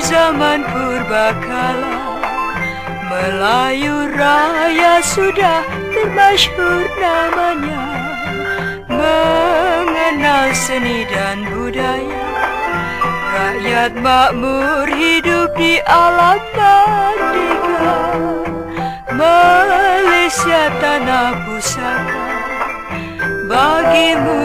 Zaman purbakala Melayu Raya sudah termasyhur namanya. Mengenal seni dan budaya Rakyat makmur hidup di alam merdeka. Malaysia tanah pusaka Bagimu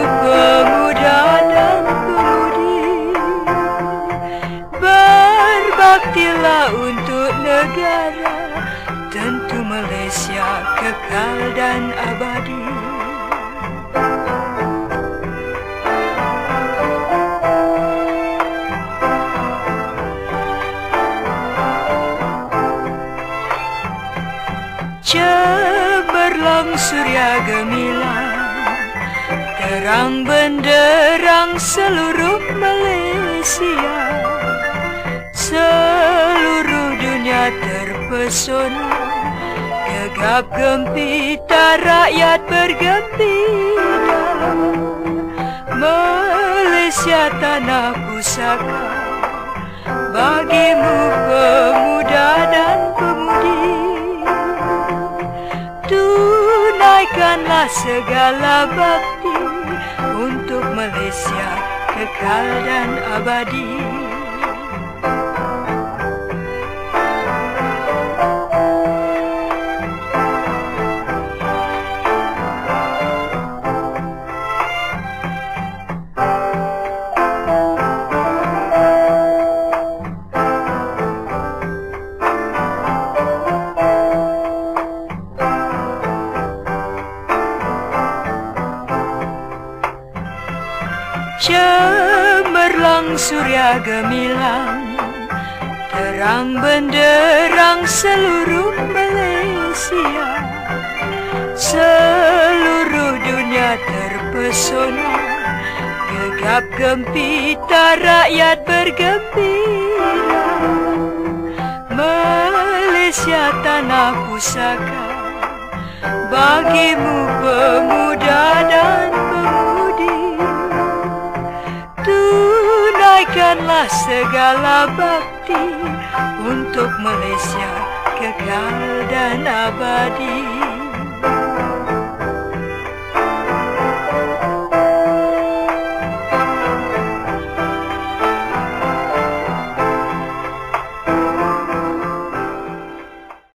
Berbaktilah untuk negara Tentu Malaysia kekal dan abadi. Cemerlang surya gemilang Terang benderang seluruh Malaysia terpesona Gegap gempita rakyat bergembira Malaysia tanah pusaka Bagimu pemuda dan pemudi. Tunaikanlah segala bakti Untuk Malaysia kekal dan abadi Cemerlang surya gemilang. Terang benderang seluruh Malaysia. Seluruh dunia terpesona. Gegap gempita rakyat bergembira. Malaysia tanah pusaka. Bagimu pemuda Tunaikanlah segala bakti Untuk Malaysia kekal dan abadi